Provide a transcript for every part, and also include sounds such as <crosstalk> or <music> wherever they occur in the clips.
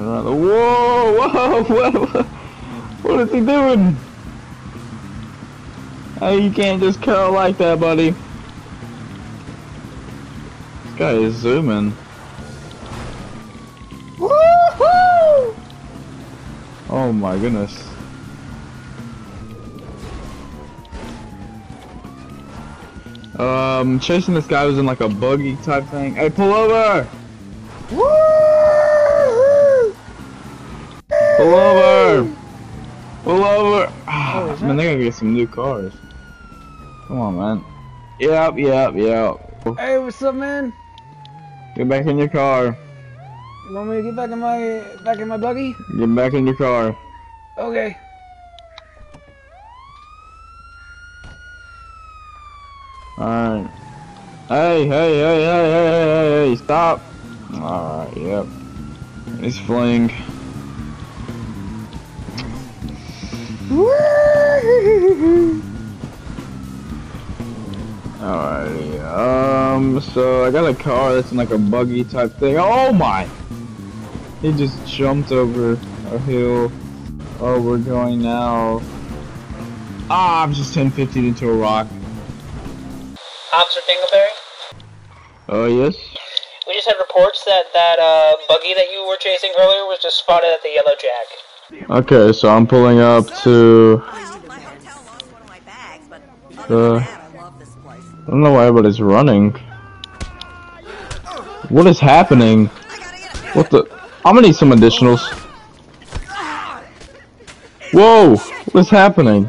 Whoa! Whoa! Whoa! What is he doing? Hey, you can't just curl like that, buddy. This guy is zooming. Woohoo! Oh my goodness. Um, chasing this guy was in like a buggy type thing. Hey, pull over! Woo! Pull over! Pull over! Oh, <sighs> man, that- they gotta get some new cars. Come on, man. Yep, yep, yep. Hey, what's up, man? Get back in your car. You want me to get back in my back in my buggy? Get back in your car. Okay. Alright. Hey, hey, hey, hey, hey, hey, hey, hey, stop. Alright, yep. It's fling. Alrighty, um, so I got a car that's in like a buggy type thing. Oh my! He just jumped over a hill. Oh, we're going now. Ah, I'm just 1050 into a rock. Officer Dingleberry, Oh, yes? we just had reports that that uh, buggy that you were chasing earlier was just spotted at the Yellow Jack. Okay, so I'm pulling up to. Well, my hotel lost one of my bags, but other Uh. than that, I love this place. I don't know why everybody's running. What is happening? What the? I'm gonna need some additionals. Whoa! What is happening?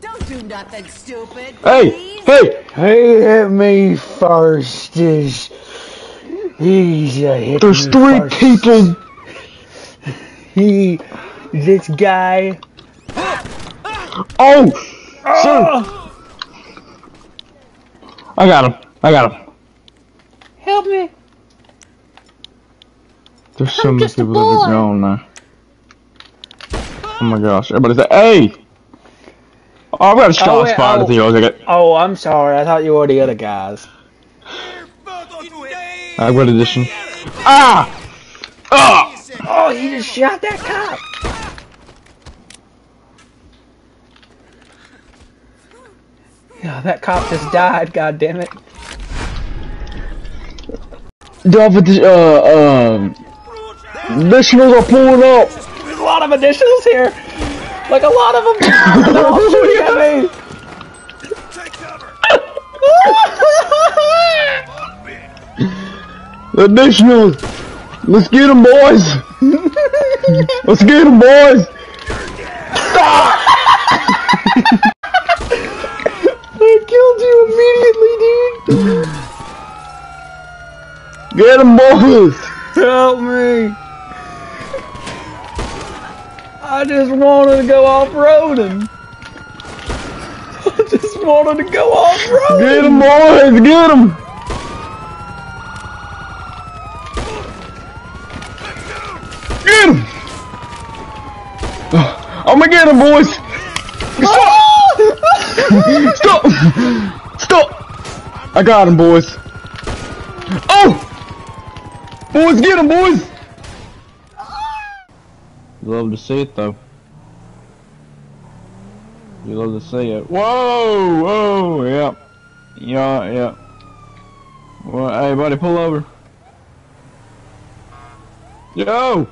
Don't do nothing stupid. Hey! Hey! He hit me first. Is he's uh, hit There's me three first. people! He, this guy. Oh! Sir! I got him. I got him. Help me! There's so many just a people that are gone now. Oh my gosh. Everybody's like, hey! Oh, I've got a shot wait, fired oh. at the I got, Oh, I'm sorry. I thought you were the other guys. I've got addition. Ah! Ah! Oh, he just shot that cop. Yeah, that cop just died. God damn it! Duff with the, uh, um, additionals are pulling up. There's a lot of additionals here. Like a lot of them. <laughs> They're all shooting at me. The additionals. Let's get them, boys. <laughs> Let's get them, boys. I killed you immediately, dude. Get them, boys. Help me. I just wanted to go off-roading. I just wanted to go off-roading. Get them, boys. Get them. Get them. I'm gonna get them, boys. Stop. Stop. I got him, boys. Oh! Boys, get him, boys! You love to see it, though. You love to see it. Whoa! Whoa! Yeah. Yeah, yeah. Well, hey, buddy, pull over. Yo!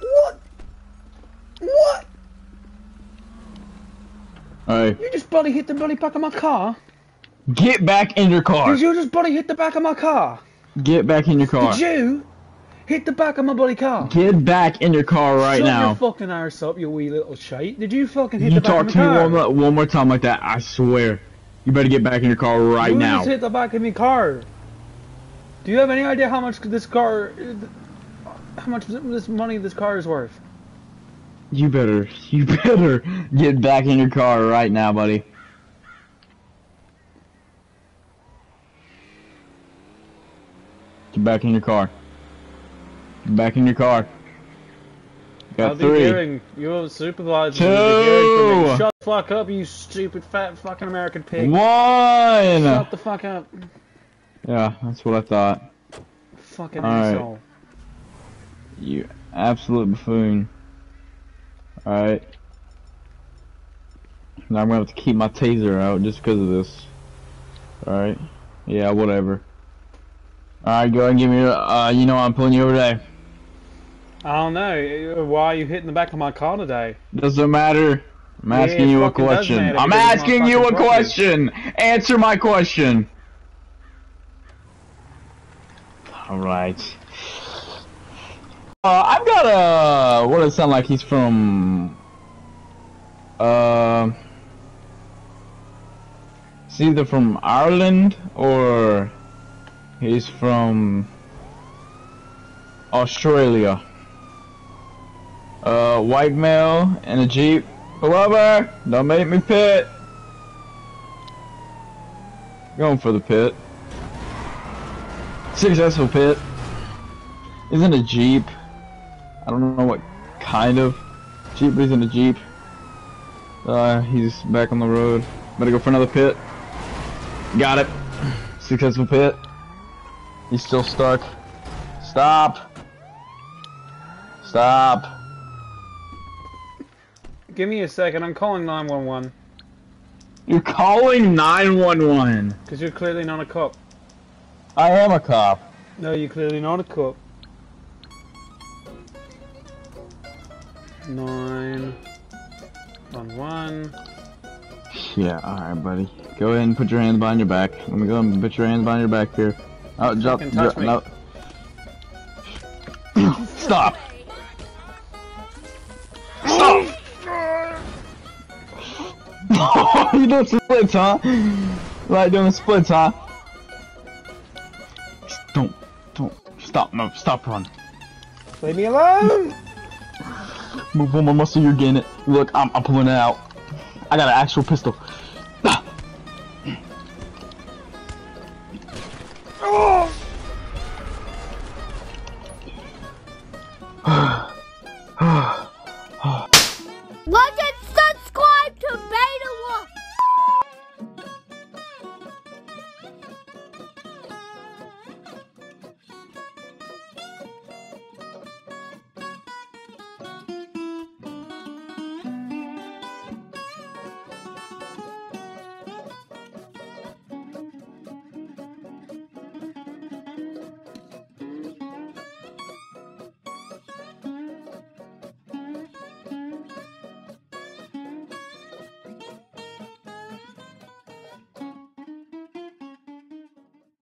What? What? Hey, You just bloody hit the bloody back of my car? get back in your car. Did you just bloody hit the back of my car? Get back in your car. Did you hit the back of my bloody car? Get back in your car right Shut now. your fucking arse up, you wee little shite. Did you fucking hit You the back of my to me car? one, one more time like that, I swear. You better get back in your car right you now. just hit the back of my car. Do you have any idea how much this car, how much this money this car is worth? You better, you better get back in your car right now, buddy. Get back in your car. Get back in your car. Got I'll be three. hearing your supervisor. will be. Two. Shut the fuck up, you stupid fat fucking American pig. One. Shut the fuck up. Yeah, that's what I thought. Fucking Alright. asshole. You absolute buffoon. Alright. Now I'm gonna have to keep my taser out just because of this. Alright. Yeah, whatever. Alright, go ahead and give me, uh, you know I'm pulling you over today. I don't know. Why are you hitting the back of my car today? Doesn't matter. I'm asking it you a question. I'm because it's my asking you a question. Answer my question. Alright. Uh, I've got a. What does it sound like? He's from. Uh. He's either from Ireland or he's from Australia. Uh, white male in a jeep. Pull over! Don't make me pit. Going for the pit. Successful pit. Isn't a jeep. I don't know what kind of jeep, but he's in a jeep. Uh, he's back on the road. Better go for another pit. Got it. <sighs> Successful pit. He's still stuck. Stop. Stop. Give me a second. I'm calling 911 You're calling 911. because you're clearly not a cop. I am a cop. No, you're clearly not a cop. Nine one one. Yeah, alright, buddy. Go ahead and put your hands behind your back. Let me go and put your hands behind your back here. Oh, drop, Fucking drop, no. <coughs> Stop! Stop! <coughs> you doing splits, huh? Like doing splits, huh? Don't, don't, stop, no, stop, run. Leave me alone. Move on my muscle, you're getting it. Look, I'm, I'm pulling it out. I got an actual pistol. Look